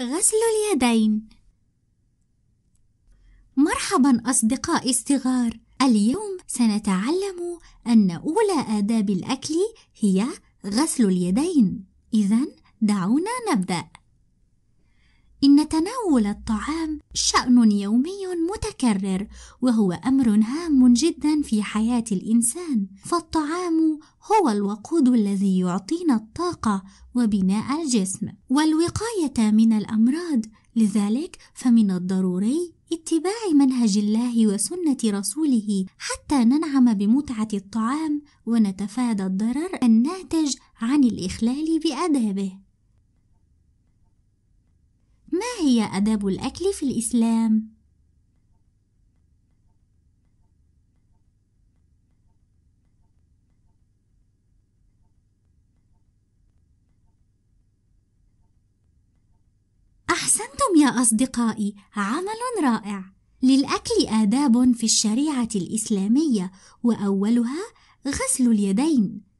غسل اليدين. مرحبا أصدقائي الصغار اليوم سنتعلم أن أولى آداب الأكل هي غسل اليدين. إذا دعونا نبدأ. إن تناول الطعام شأن يومي متكرر وهو أمر هام جدا في حياة الإنسان. فالطعام هو الوقود الذي يعطينا الطاقة وبناء الجسم. والوقاية من الأمراض لذلك فمن الضروري اتباع منهج الله وسنة رسوله حتى ننعم بمتعة الطعام ونتفادى الضرر الناتج عن الإخلال بآدابه. ما هي آداب الأكل في الإسلام؟ أحسنتم يا أصدقائي، عمل رائع. للأكل آداب في الشريعة الإسلامية، وأولها غسل اليدين.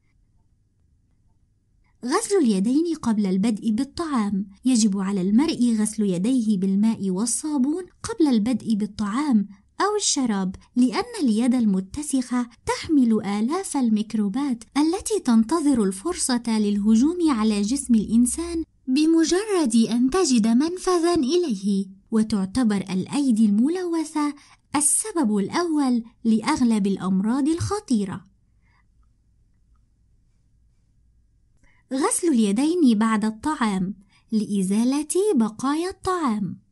غسل اليدين قبل البدء بالطعام. يجب على المرء غسل يديه بالماء والصابون قبل البدء بالطعام أو الشراب لأن اليد المتسخة تحمل آلاف الميكروبات التي تنتظر الفرصة للهجوم على جسم الإنسان بمجرد أن تجد منفذا إليه. وتعتبر الأيدي الملوثة السبب الأول لأغلب الأمراض الخطيرة. غسل اليدين بعد الطعام لإزالة بقايا الطعام.